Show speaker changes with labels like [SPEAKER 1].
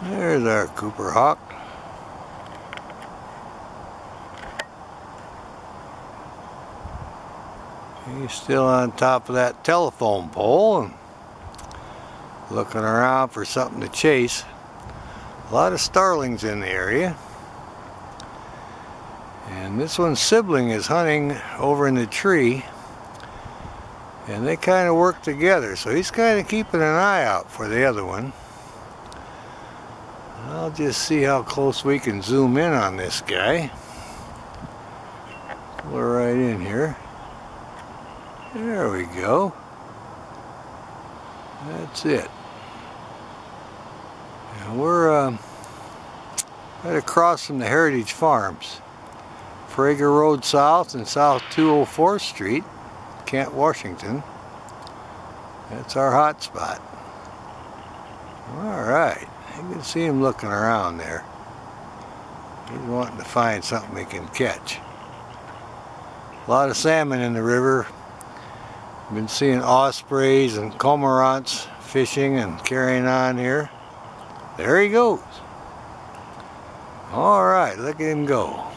[SPEAKER 1] There's our Cooper Hawk. He's still on top of that telephone pole and looking around for something to chase. A lot of starlings in the area. And this one's sibling is hunting over in the tree. And they kind of work together. So he's kind of keeping an eye out for the other one. I'll just see how close we can zoom in on this guy. We're right in here. There we go. That's it. And we're um, right across from the Heritage Farms. Frager Road South and South 204th Street, Kent, Washington. That's our hot spot. Alright, you can see him looking around there. He's wanting to find something he can catch. A lot of salmon in the river. Been seeing ospreys and cormorants fishing and carrying on here. There he goes. Alright, look at him go.